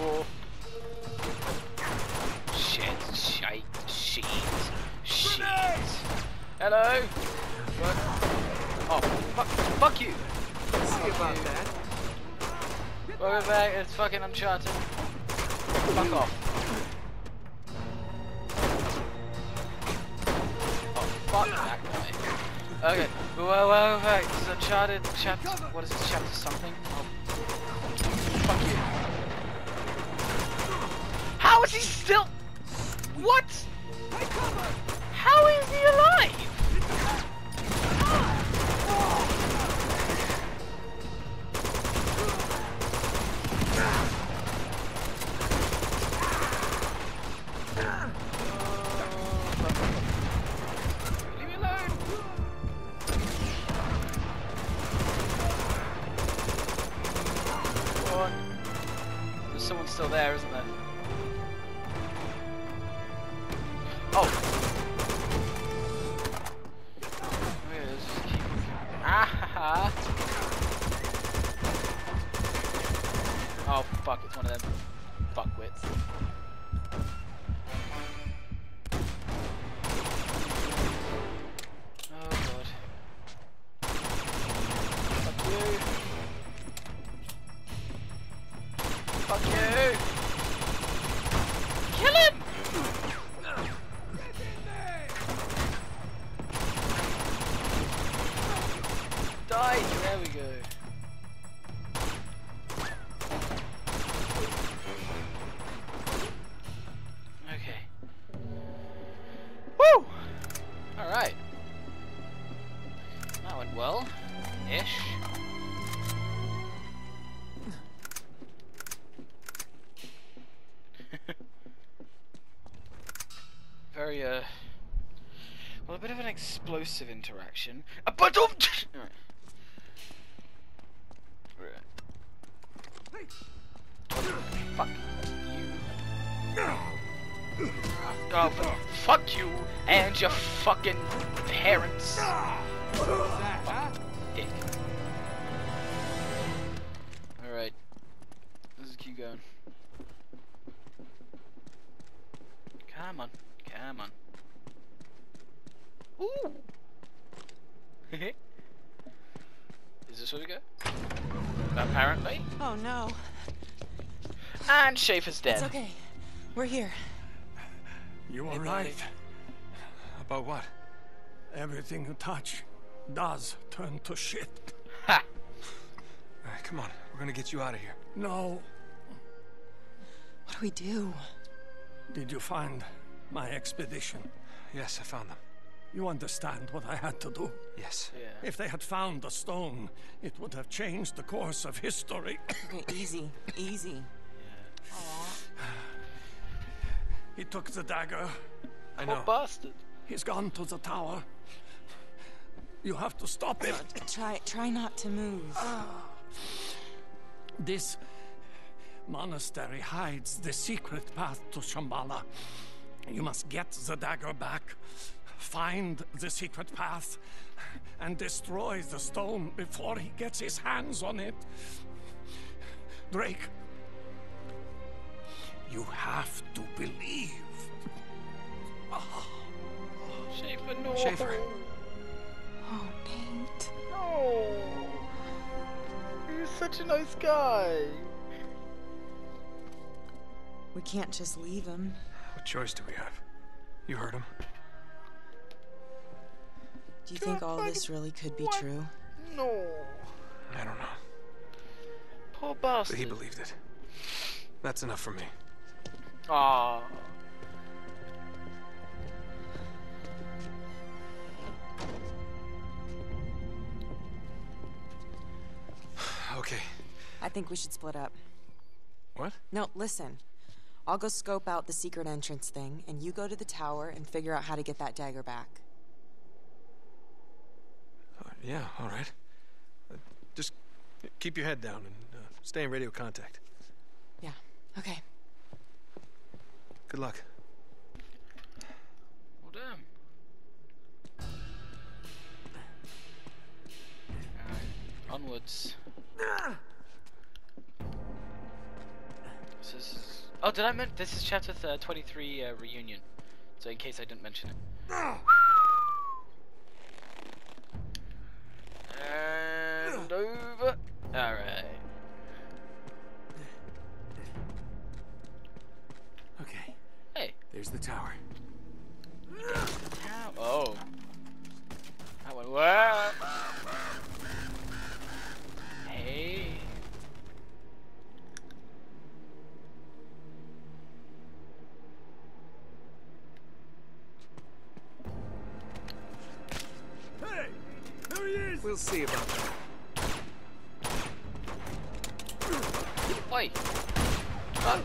Oh. Shit, shite, shit, shit. Hello? What? Oh, fuck, fuck you! See about that. Welcome back, it's fucking Uncharted. Fuck off. Oh, fuck that guy. Okay, well, welcome back. Is Uncharted chapter. What is this chapter? Something? Oh. Fuck you. Is he still. What? How is he alive? Fuckwits. Explosive interaction. Uh, but Alright. Right. Fuck you. Oh, fuck you and your fucking parents. Dick. Alright. Let's keep going. Come on. Come on. Ooh! Mm-hmm. Is this where we go? Apparently. Oh no. And Schaefer's dead. It's okay. We're here. You are right. About what? Everything you touch does turn to shit. Ha! All right, come on. We're gonna get you out of here. No. What do we do? Did you find my expedition? Yes, I found them. You understand what I had to do? Yes. Yeah. If they had found the stone, it would have changed the course of history. Okay, easy, easy. he took the dagger. I Poor know. bastard. He's gone to the tower. You have to stop it. Try, try not to move. Ah. This monastery hides the secret path to Shambhala. You must get the dagger back, find the secret path, and destroy the stone before he gets his hands on it. Drake, you have to believe. Oh. Schaefer, no. Schaefer. Oh, Nate. No. He was such a nice guy. We can't just leave him. What choice do we have? You heard him. Do you think all this really could be What? true? No. I don't know. Poor bastard. But he believed it. That's enough for me. Aww. Ah. Okay. I think we should split up. What? No, listen. I'll go scope out the secret entrance thing, and you go to the tower and figure out how to get that dagger back. Yeah, all right. Uh, just keep your head down and uh, stay in radio contact. Yeah, okay. Good luck. Well, damn. Alright, onwards. So this is. Oh, did I mention this is chapter th- 23 uh, reunion? So in case I didn't mention it. And over. All right. Okay, Hey. there's the tower. How? Oh. That went well. Hey. Hey, there he is. We'll see about that. Oi. Fuck.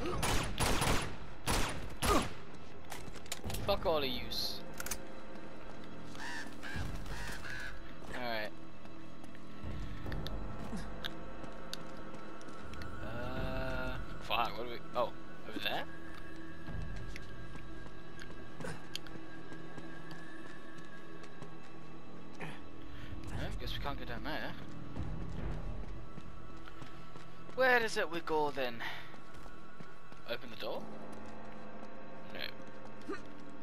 Fuck all of yous. Alright. Uh, fuck, what do we, oh, over there? Does it we go then? Open the door? No.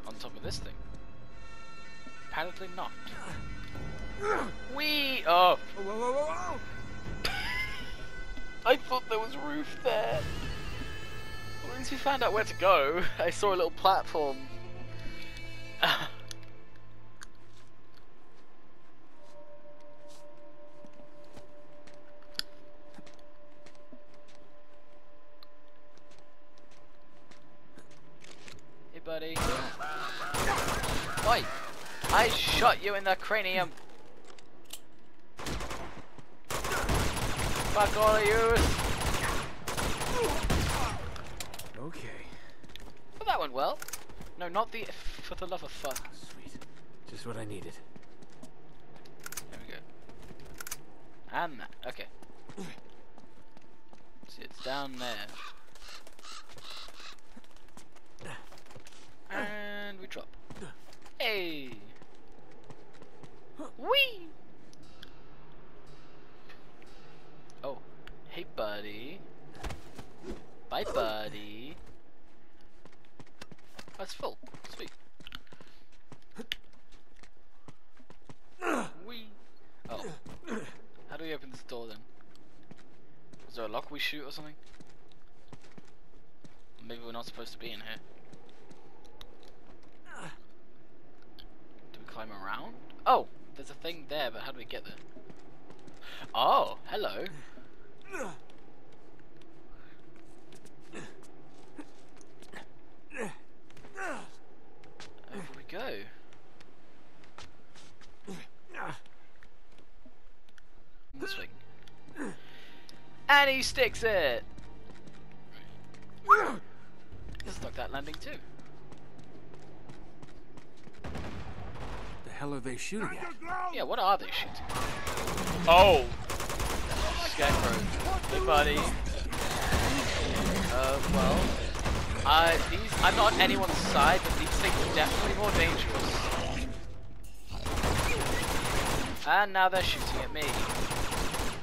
On top of this thing? Apparently not. We oh Whoa, whoa, whoa, whoa, whoa! I thought there was roof there. Once we found out where to go, I saw a little platform. hey buddy. Oi! I shot you in the cranium. Fuck all of you. Okay, Well, that went well. No, not the. For the love of fuck. sweet. Just what I needed. There we go. And that. Okay. See, it's down there. And we drop. Hey! Wee! Oh. Hey, buddy. Bye, buddy. Oh, That's full. Sweet. Wee. Oh. How do we open this door then? Is there a lock we shoot or something? Maybe we're not supposed to be in here. Do we climb around? Oh, there's a thing there, but how do we get there? Oh, hello. Over we go. This way. And he sticks it! Stuck that landing too. Hell are they shooting at? Yeah, what are they shooting? Oh! Scarecrow. Hey buddy. Uh, well. I these I'm not on anyone's side, but these things are definitely more dangerous. And now they're shooting at me.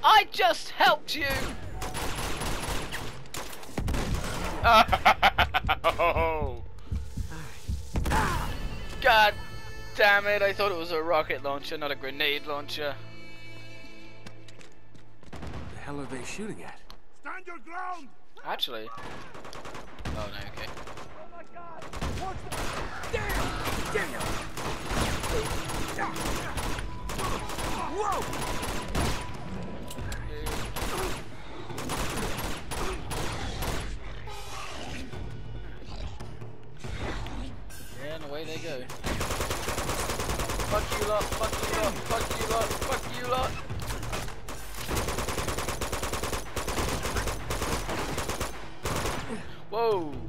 I just helped you! Oh! God damn it, I thought it was a rocket launcher, not a grenade launcher. The hell are they shooting at? Stand your ground! Actually. Oh no, okay. Oh my god! What's the Damn! Damn! Whoa! Yeah, and away they go. Fuck you lot, fuck you lot, fuck you lot, fuck you lot. Whoa!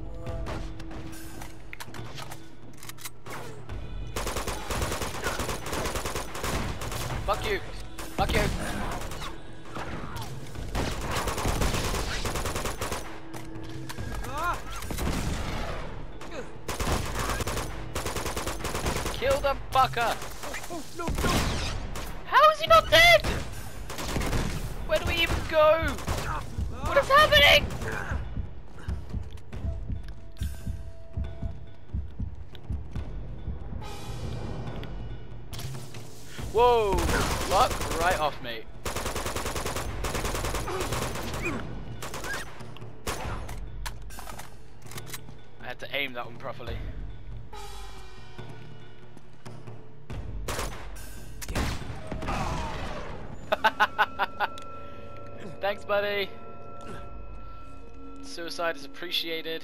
Appreciated.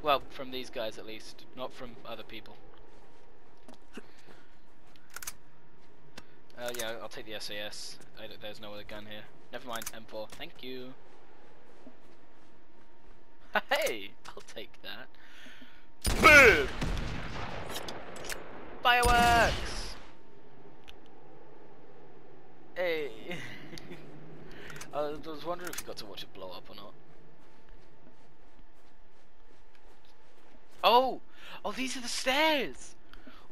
Well, from these guys at least, not from other people. Uh, yeah, I'll take the SAS. There's no other gun here. Never mind, M4. Thank you. Hey, I'll take that. Boom! Fireworks! Hey. I was wondering if you got to watch it blow up or not. Oh! Oh, these are the stairs!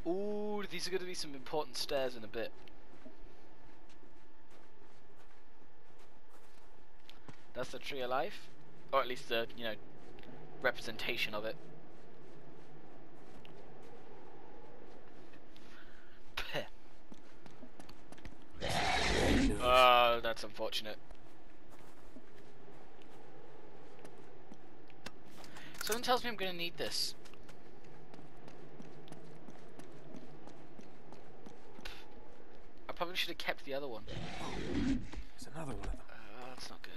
Ooh, these are going to be some important stairs in a bit. That's the tree of life, or at least the you know representation of it. Oh, that's unfortunate. Someone tells me I'm gonna need this. Probably should have kept the other one. There's another one of them. Uh, that's not good.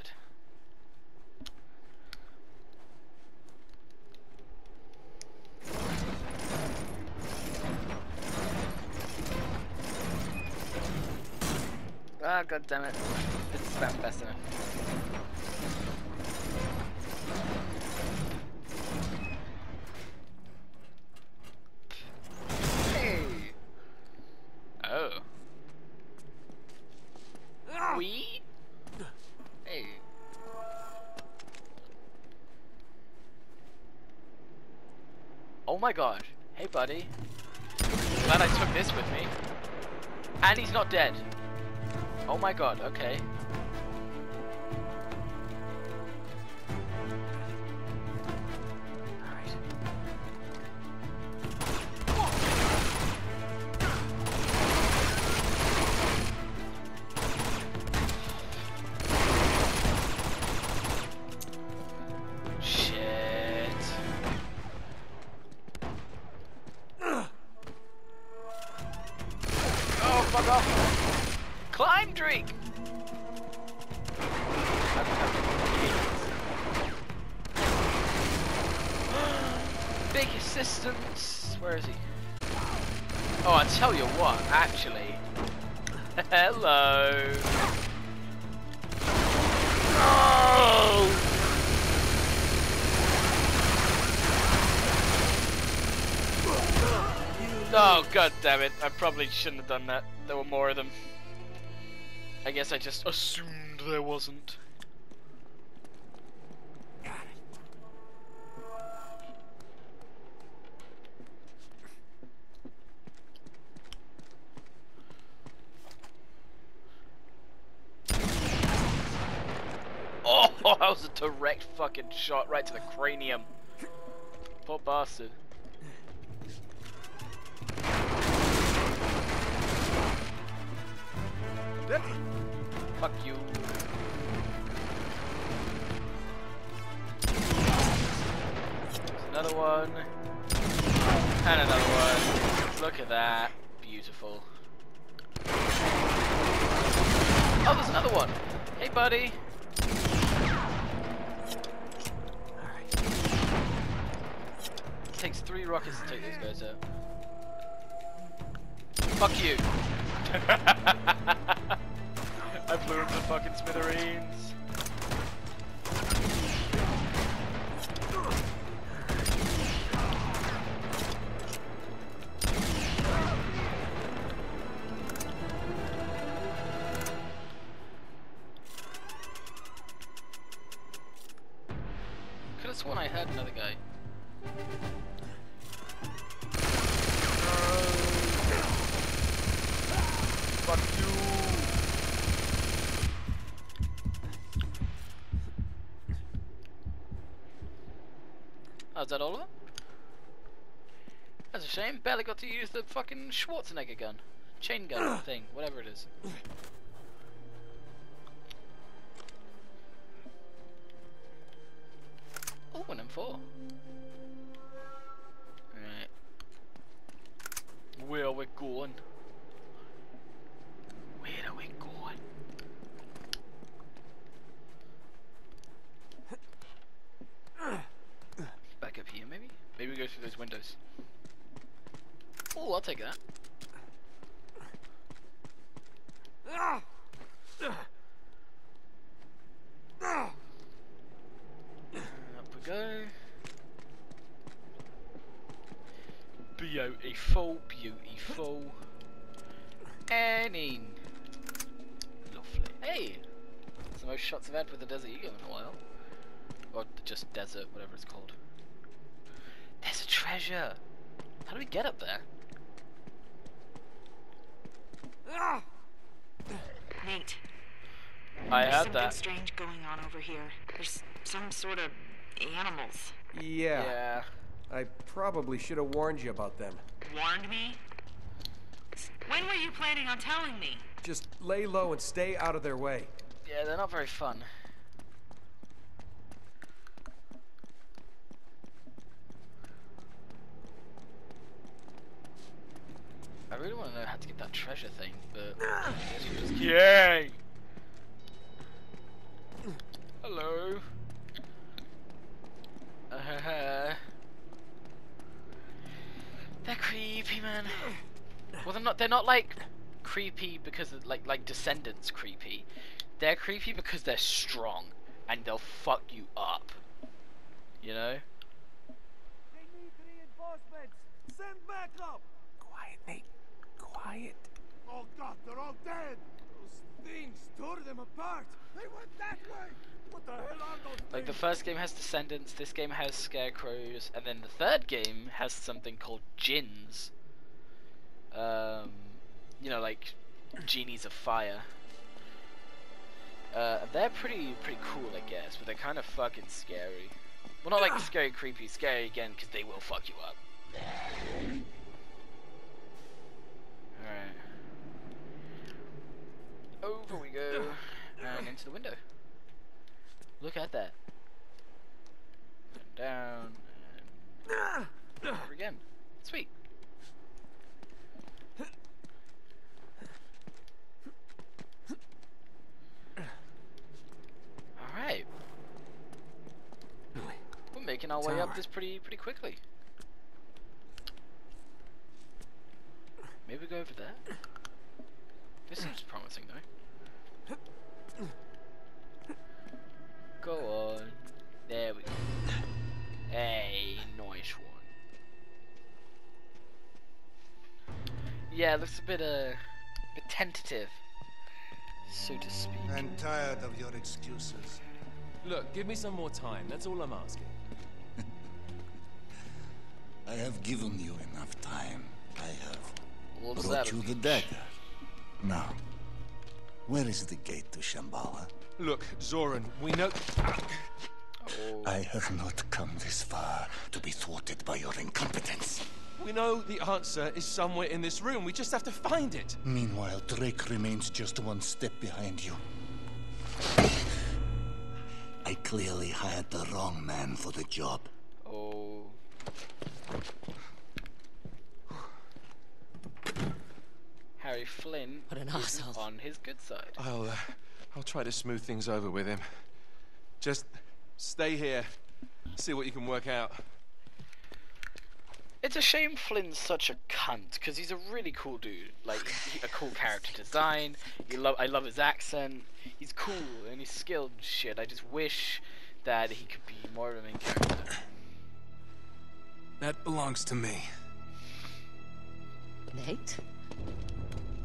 Ah, god damn it. It's not fast enough. My god. Hey buddy. Glad I took this with me. And he's not dead. Oh my god, okay. Off. Climb Drake! Big assistance. Where is he? Oh, I tell you what, actually. Hello. Oh! Oh god damn it! I probably shouldn't have done that. There were more of them. I guess I just assumed there wasn't. Oh, that was a direct fucking shot right to the cranium. Poor bastard. Fuck you. There's another one. And another one. Look at that. Beautiful. Oh, there's another one. Hey, buddy. takes three rockets to take these guys out. Fuck you. I blew him to fucking smithereens. Barely got to use the fucking Schwarzenegger gun. chain gun thing, whatever it is. Oh, an M4. Alright. Where are we going? Where are we going? Back up here, maybe? Maybe we go through those windows. Oh, I'll take that. Up we go. Beautiful, beautiful. And in. Lovely. Hey! That's the most shots I've had with the Desert Eagle in a while. Or just desert, whatever it's called. There's a treasure! How do we get up there? Nate, I there's had something that. strange going on over here. There's some sort of animals. Yeah, Yeah. I probably should have warned you about them. Warned me? When were you planning on telling me? Just lay low and stay out of their way. Yeah, they're not very fun. I really want to know how to get that treasure thing, but I guess you just yay. Hello. Uh, huh. they're creepy, man. Well, they're not. They're not like creepy because of, like like Descendants creepy. They're creepy because they're strong and they'll fuck you up. You know? They need reinforcements. Send back up. Quiet, Nate. Quiet. Oh God, they're all dead. Those things tore them apart. They went that way. What the hell are those Like the first game has Descendants, this game has Scarecrows, and then the third game has something called Jinns. Um, you know, like genies of fire. Uh, they're pretty pretty cool, I guess, but they're kind of fucking scary. Well, not like scary, creepy, scary again, because they will fuck you up. Look at that. And down, and over again. Sweet. Alright. We're making our way up this pretty pretty quickly. Bit uh, bit tentative, so to speak. I'm tired of your excuses. Look, give me some more time. That's all I'm asking. I have given you enough time. I have What's brought that? you the dagger. Now, where is the gate to Shambhala? Look, Zoran, we know. Oh, I have not come this far to be thwarted by your incompetence. We know the answer is somewhere in this room. We just have to find it. Meanwhile, Drake remains just one step behind you. I clearly hired the wrong man for the job. oh. Harry Flynn What an is arsehole. on his good side. I'll, uh, I'll try to smooth things over with him. Just stay here. See what you can work out. It's a shame Flynn's such a cunt because he's a really cool dude. Like he- a cool character design. You love, I love his accent. He's cool and he's skilled and shit. I just wish that he could be more of a main character. That belongs to me. Nate?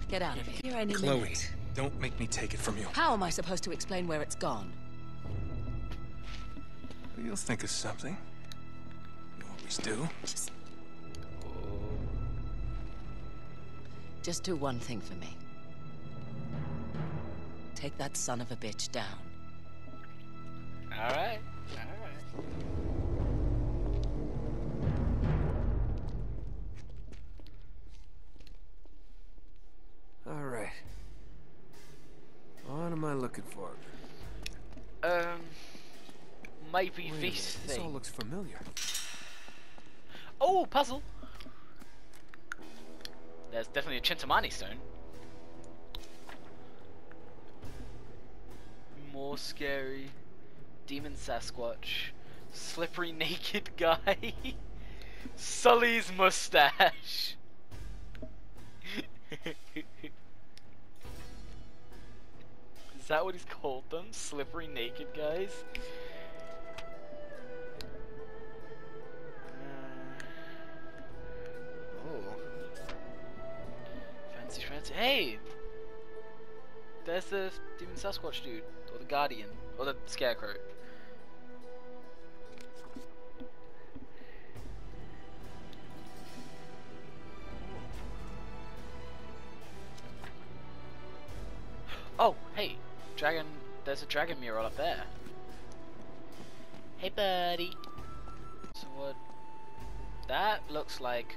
Get out of here any Chloe, minute. don't make me take it from you. How am I supposed to explain where it's gone? You'll think of something. You always do. Just... Just do one thing for me. Take that son of a bitch down. Alright, alright. Alright. What am I looking for? Um, maybe Wait, this thing. This all looks familiar. Oh, puzzle! There's definitely a Chintamani stone. More scary. Demon Sasquatch. Slippery naked guy. Sully's mustache. Is that what he's called them? Slippery naked guys? Hey! There's the Demon Sasquatch dude. Or the Guardian. Or the Scarecrow. Oh, hey! Dragon. There's a dragon mural up there. Hey, buddy! So what? That looks like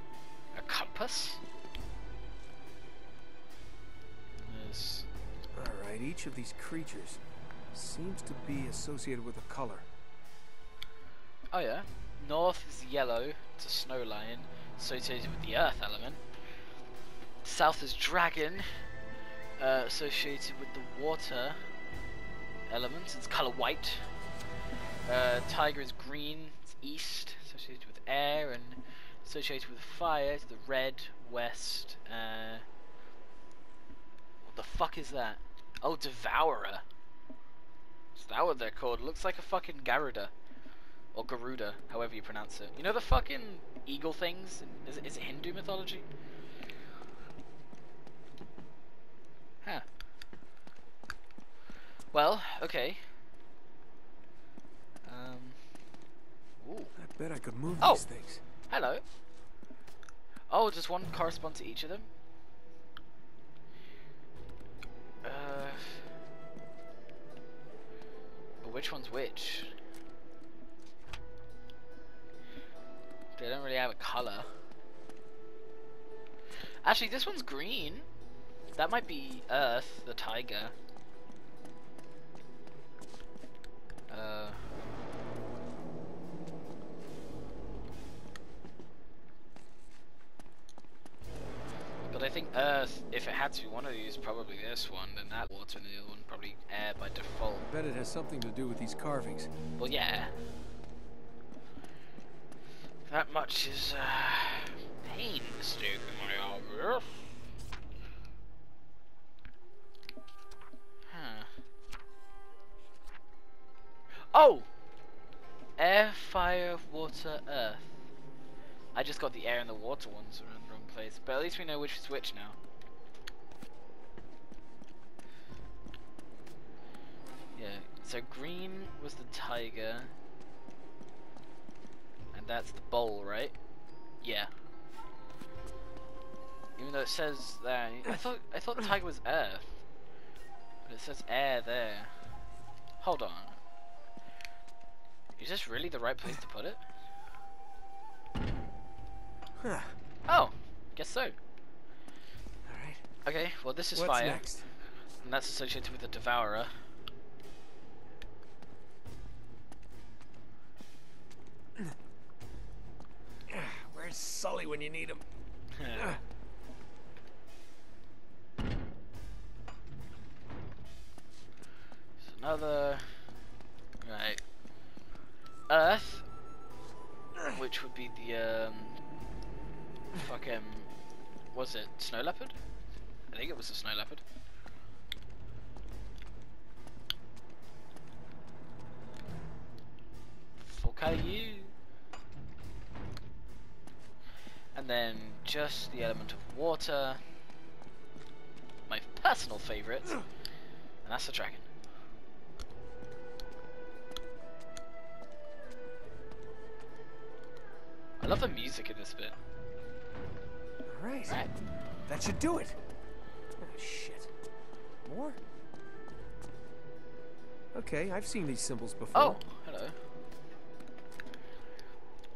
a compass. Each of these creatures seems to be associated with a color. Oh yeah. North is yellow, it's a snow lion, associated with the earth element. South is dragon, uh, associated with the water element, it's color white. Uh, tiger is green, it's east, associated with air, and associated with fire, it's the red, west, uh... What the fuck is that? Oh, Devourer. Is that what they're called? Looks like a fucking Garuda. Or Garuda, however you pronounce it. You know the fucking eagle things? Is it, is it Hindu mythology? Huh. Well, okay. Um. Ooh. I bet I could move Oh! these things. Hello. Oh, does one correspond to each of them? Which one's which? They don't really have a color. Actually, this one's green. That might be Earth, the tiger. But I think Earth, if it had to be one of these, probably this one, then that water, and the other one probably air by default. I bet it has something to do with these carvings. Well, yeah. That much is uh, painstakingly obvious. Huh. Oh! Air, fire, water, earth. Just got the air and the water ones are in the wrong place, but at least we know which is which now. Yeah, so green was the tiger. And that's the bowl, right? Yeah. Even though it says that I thought I thought the tiger was earth. But it says air there. Hold on. Is this really the right place to put it? Huh. Oh, guess so. Alright. Okay, well this is What's fire. next? And that's associated with the devourer. Where's Sully when you need him? There's another. Right. Earth. Which would be the, um. Fucking. Was it snow leopard? I think it was a snow leopard. Fuck are you? And then just the element of water. My personal favourite. And that's the dragon. I love the music in this bit. Right. That should do it. Oh, shit. More? Okay, I've seen these symbols before. Oh, hello.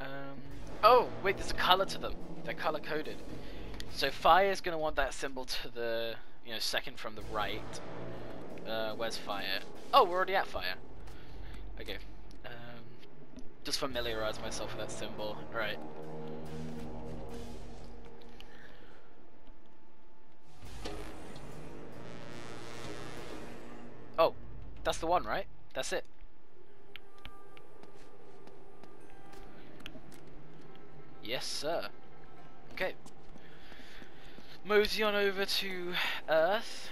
Um. Oh, wait. There's a color to them. They're color coded. So fire is gonna want that symbol to the, you know, second from the right. Uh, where's fire? Oh, we're already at fire. Okay. Um. Just familiarize myself with that symbol. Right. That's the one, right? That's it. Yes, sir. Okay. Mosey on over to Earth.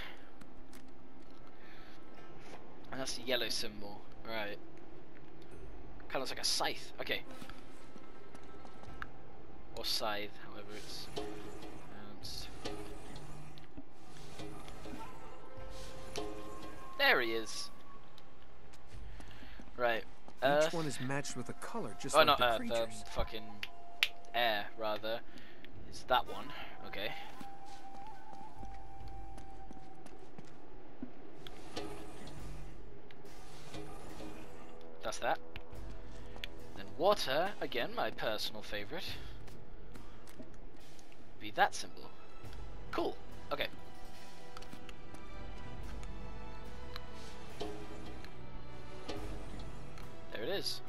And that's the yellow symbol. Right. Kind of looks like a scythe. Okay. Or scythe, however it's um, pronounced. There he is. Right. Earth. Each one is matched with a color, just oh, like not the Earth. creatures. Um, fucking air, rather. It's that one. Okay. That's that. Then water, again, my personal favorite. Be that symbol. Cool. Okay. There it is.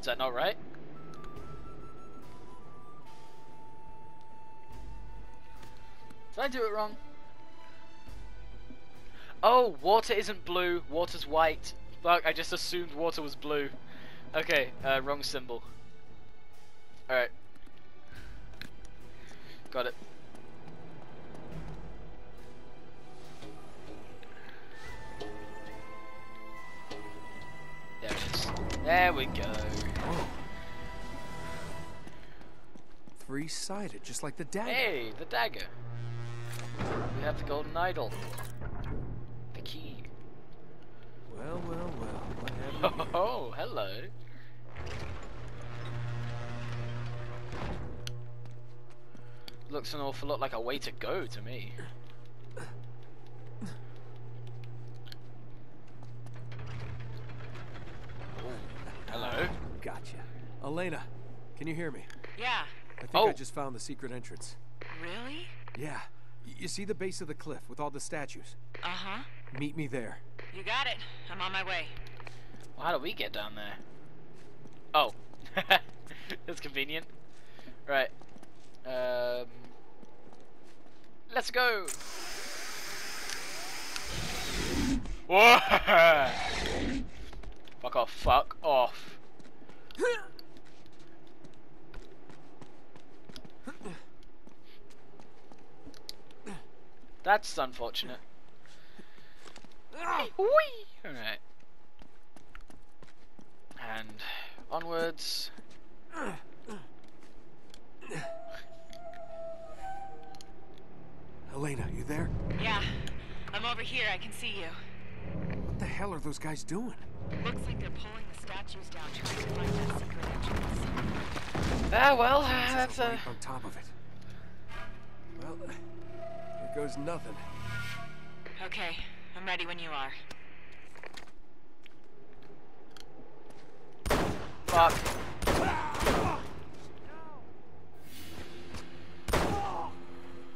Is that not right? Did I do it wrong? Oh, water isn't blue, water's white. Fuck, I just assumed water was blue. Okay, uh, wrong symbol. Alright. Got it. There we go. Three-sided, just like the dagger. Hey, the dagger. We have the golden idol. The key. Well, well, well. What? Oh, hello. Looks an awful lot like a way to go to me. Ooh, hello. Gotcha. Elena, can you hear me? Yeah. I think Oh. I just found the secret entrance. Really? Yeah. Y- You see the base of the cliff with all the statues? Uh-huh. Meet me there. You got it. I'm on my way. Well, how do we get down there? Oh. That's convenient. Right. Um, let's go. Whoa! fuck off. Fuck off. That's unfortunate. Alright. And onwards. Elena, you there? Yeah. I'm over here. I can see you. What the hell are those guys doing? Looks like they're pulling the statues down trying to find that secret entrance. Ah, well, This is that's a. right on top of it. Well, goes nothing. Okay. I'm ready when you are. Fuck.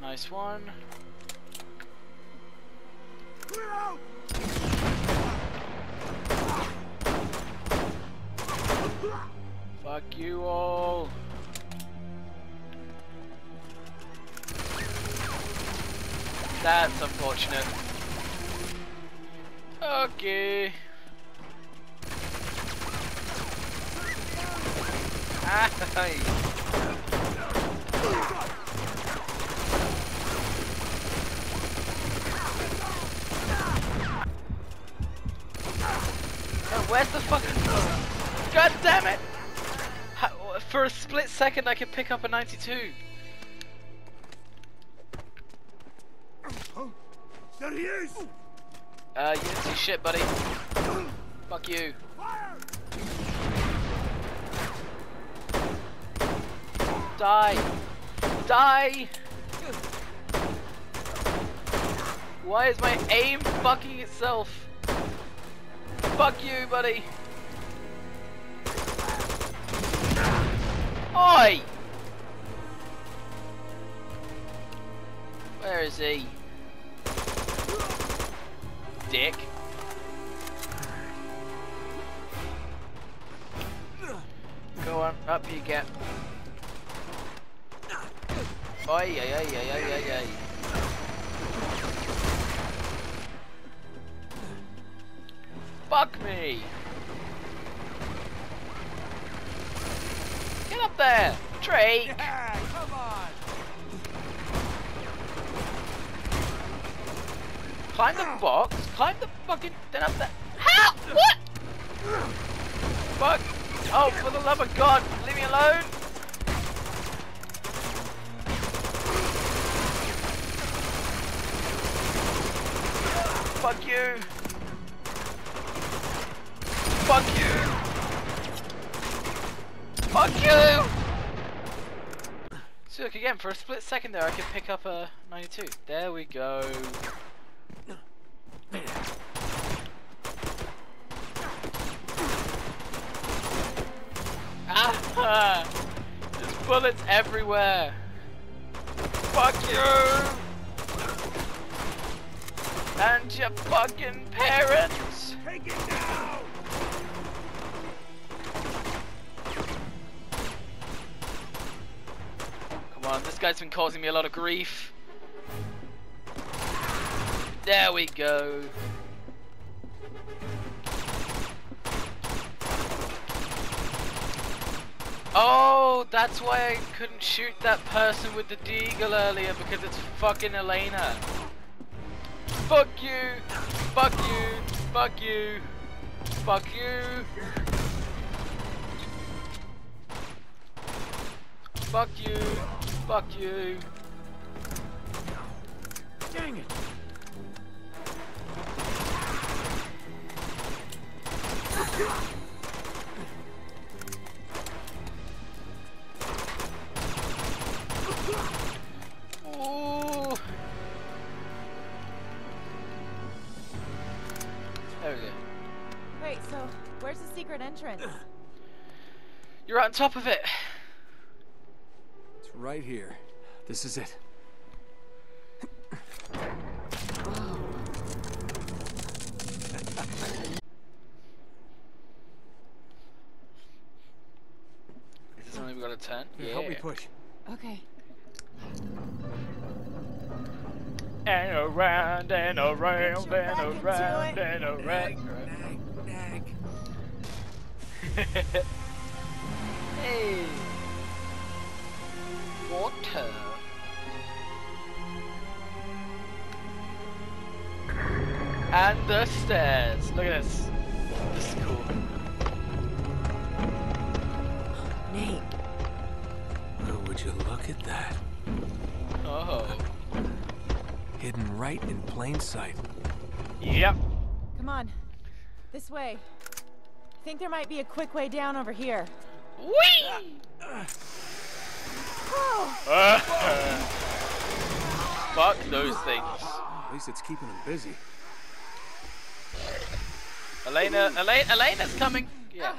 Nice one. Clear out! Fuck you all. That's unfortunate. Okay. Aye. Where's the fucking... God damn it! For a split second I could pick up a 92. There he is! Uh, you didn't see shit, buddy. Fuck you. Die! Die! Why is my aim fucking itself? Fuck you, buddy! Oi! Where is he? dick. Go on, up you get. Oi, oi, oi, oi, oi, oi, oi. Fuck me! Get up there! Drake! Yeah, come on! Climb the box? Climb the fucking, then up there. How? What? Fuck! Oh, for the love of God, leave me alone! Fuck you! Fuck you! Fuck you! So look again, for a split second there I could pick up a 92. There we go. Causing me a lot of grief. There we go. Oh, that's why I couldn't shoot that person with the deagle earlier because it's fucking Elena. Fuck you! Fuck you! Fuck you! Fuck you! Fuck you! Fuck you! Dang it! Ooh! There we go. Wait, so where's the secret entrance? You're on top of it! It's right here. This is it. Is this something we gotta turn? Here, Help me push. Okay. And around and around Get your back and around and around. Nag, nag. hey! Water. And the stairs. Look at this. This is cool. Nate, Well, would you look at that? Oh. Hidden right in plain sight. Yep. Come on. This way. I think there might be a quick way down over here. Whee! Fuck those things. At least it's keeping them busy. Elena, Elena, Elena's coming. Yeah. Ah.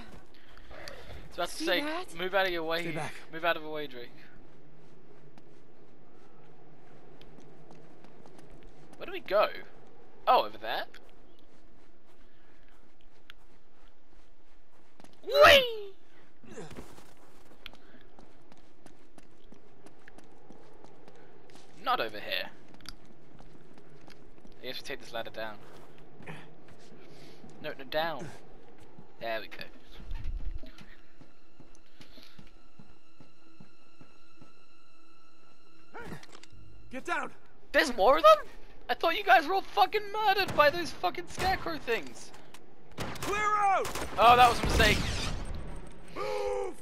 So about to say, that? move out of your way. Stay back. Move out of the way, Drake. Where do we go? Oh, over there. Whee! Not over here. I guess we take this ladder down. No, no, down. There we go. Get down! There's more of them? I thought you guys were all fucking murdered by those fucking scarecrow things. Clear out! Oh, that was a mistake. Move!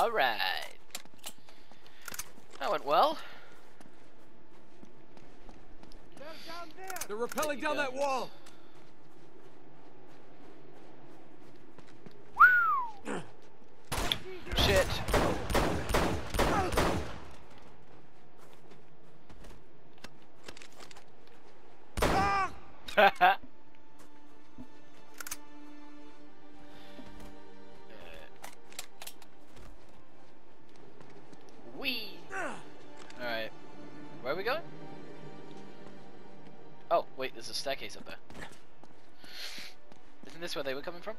Alright. That went well. They're down there! They're rappelling you down go. That wall! Shit. Staircase up there. Isn't this where they were coming from?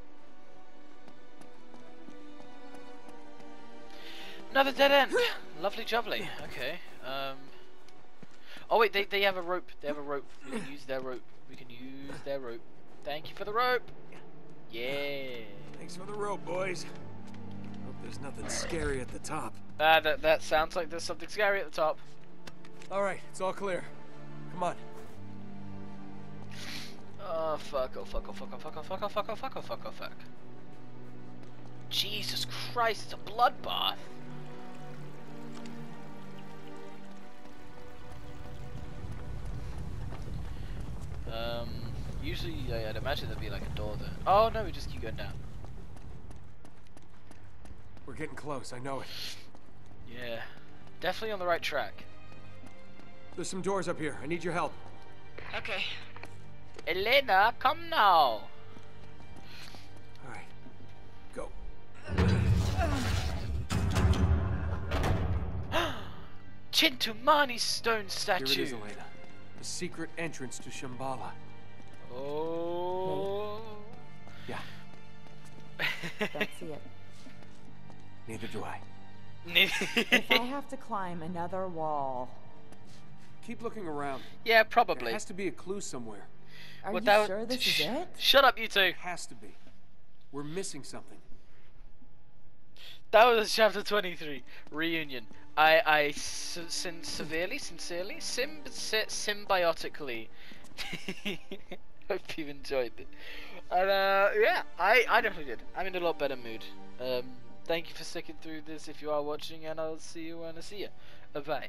Another dead end. Lovely jubbly. Okay. Um. Oh wait, they they have a rope. They have a rope. We can use their rope. We can use their rope. Thank you for the rope. Yeah. Thanks for the rope, boys. Hope there's nothing scary at the top. Ah, that that sounds like there's something scary at the top. All right, it's all clear. Come on. Oh fuck! Oh fuck! Oh fuck! Oh fuck! Oh fuck! Oh fuck! Oh fuck! Oh fuck! Oh fuck! Jesus Christ! It's a bloodbath. Um, usually I'd imagine there'd be like a door there. Oh no, we just keep going down. We're getting close. I know it. Yeah, definitely on the right track. There's some doors up here. I need your help. Okay. Elena, come now. All right. Go. Chintamani stone statue. Here it is, Elena. The secret entrance to Shambhala. Oh. Yeah. Don't see it. Neither do I. If I have to climb another wall. Keep looking around. yeah, probably. There probably. has to be a clue somewhere. Are Well, you that- sure this is it? Shut up, you two. Has to be. We're missing something. That was chapter 23, reunion. I, I, sin- severely, sincerely, sim- symbiotically. Hope you enjoyed it. And uh, yeah, I, I definitely did. I'm in a lot better mood. Um, thank you for sticking through this if you are watching, and I'll see you when I see you. Bye bye.